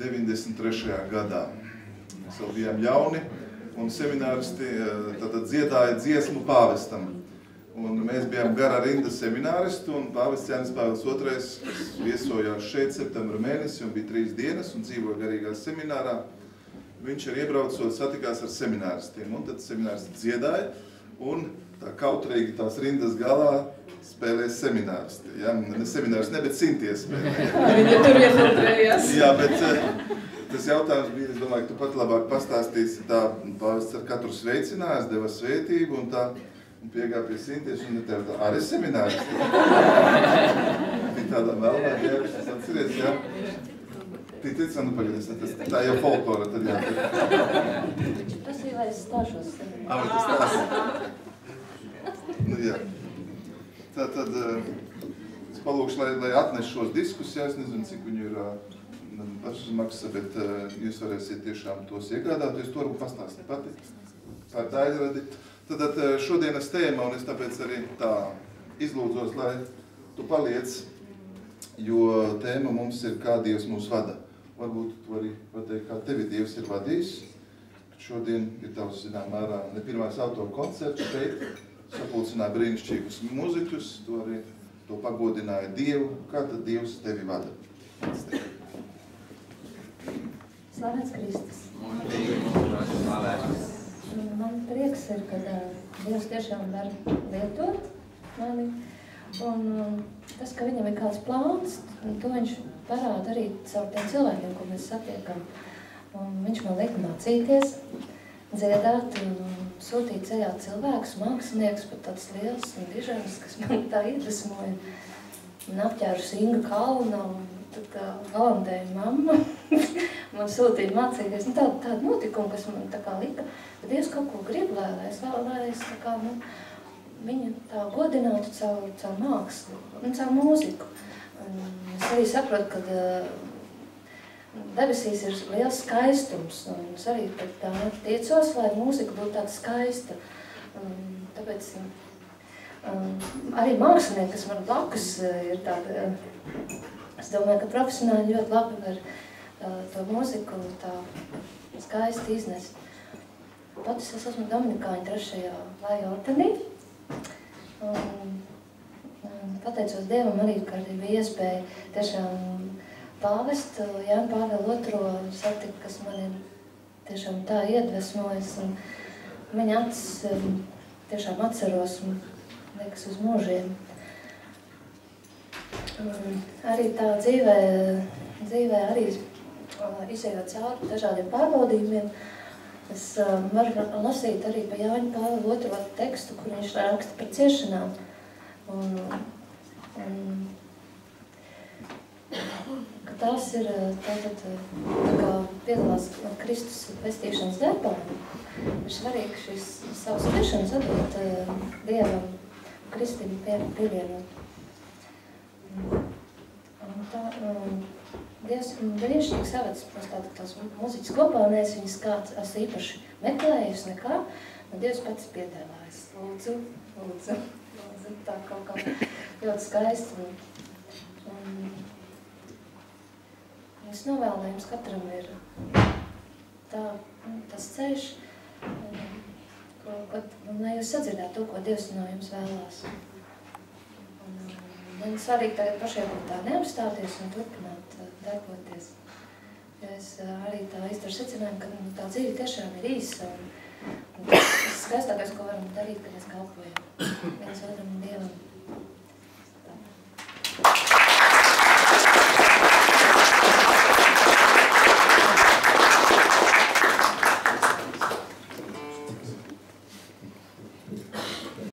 93. gadā. Mēs vēl bijām jauni, un semināristi tātad dziedāja dziesmu pāvestam. Un mēs bijām gara rinda semināristi, un pāvests Jānis Pāvils II, kas viesojās šeit septembra mēnesi, un bija trīs dienas, un dzīvoja garīgā seminārā, viņš ir iebraucot satikās ar semināristiem, un tad semināristi dziedāja, un tā kautrīgi tās rindas galā spēlēs semināristi. Ja? Ne semināristi, ne, bet sinties spēlēja. Viņa tur iefiltrējās. Jā, bet tas jautājums bija, es domāju, ka tu pat labāk pastāstīsi tā, pāvests ar katru sveicinājās, deva svētību, un tā, un piegāja pie Sinties, un tev tā, arī seminārs. Bija tādā melnā ģērbs, es atceries, jā. Tī tic, nu pagadies, tas, tā jau folklora tad jā. Tas ir, lai es stāšos seminārs. Ah, tas tās. Tā tad, es palūkšu, lai, lai atnes šos diskusijās, nezinu, cik viņu ir pašmaksa, bet jūs varēsiet tiešām tos iegādāties, to varbūt pastāstīt pati. Ir daļradi. Tad šodienas tēma, un es tāpēc arī tā izlūdzos, lai tu paliec, jo tēma mums ir, kā Dievs mūs vada. Varbūt tu vari pateikt, kā tevi Dievs ir vadījis. Šodien ir tavs, zinām, mērā ne pirmais auto koncerts šeit, sapulcināja brīnišķīgus muziķus, tu arī to pagodināja Dievu. Kā tad Dievs tevi vada? Slavēts Kristus. Man prieks ir, ka Dievs tiešām var lietot mani. Un tas, ka viņam ir kāds plāns, to viņš parāda arī caur tiem cilvēkiem, ko mēs satiekam. Un viņš man liek mācīties, dziedāt un sūtīt ceļā cilvēkus, mākslinieks, pat tāds liels un dižams, kas man tā iedvesmoja. Man apķērus Inga Kalna un tad kā holandēja mamma man sūtīja mācīties. Nu, tādu, tādu notikumu, kas man tā kā lika, ka Dievs kaut ko grib, lai, lai es, lai es tā kā, nu, viņu tā godinātu caur, caur mākslu un caur mūziku. Un es arī saprotu, ka debesīs ir liels skaistums, un es arī tā tiecos, lai mūzika būtu tāda skaista. Un tāpēc um, arī mākslinieki, kas man blakus ir tāda, es domāju, ka profesionāli ļoti labi var uh, to mūziku tā skaisti iznest. Pats es esmu Dominikāņa trešajā laja ordenī. Un, un pateicos Dievam arī, ka arī bija iespēja tiešām pāvest Jānu Pāvelu otro satikt, kas man ir tiešām tā iedvesmojas. Un viņa acis tiešām atceros un liekas uz mūžiem. Un arī tā dzīvē, dzīvē arī izējot cauri dažādiem pārbaudījumiem, Es varu lasīt arī pa Jāņa Pāvila otro tekstu, kur viņš raksta par ciešanām. Un, un, ka tās ir tātad, tā kā piedalās Kristus pestīšanas darbā. Ir svarīgi šis savus ciešanas atdot uh, Dievam, Kristim pievienot. Un tā, um, Dievs brīnišķīgi savēc mums tādu tās muziķis kopā, un es viņas kāds esmu īpaši meklējusi nekā, un Dievs pats piedēlājas. Lūdzu, lūdzu, lūdzu, tā kaut kā ļoti skaisti. Un, un, es novēlējums katram ir tā, tas ceļš, ko, ko, lai jūs sadzirdētu to, ko Dievs no jums vēlās. Un, un svarīgi tagad pašiem tā neapstāties un turpināt darboties. Jo es arī tā izdaru secinājumu, ka nu, tā dzīve tiešām ir īsa. Un, un tas skaistākais, ko varam darīt, kad mēs kalpojam viens otram un Dievam.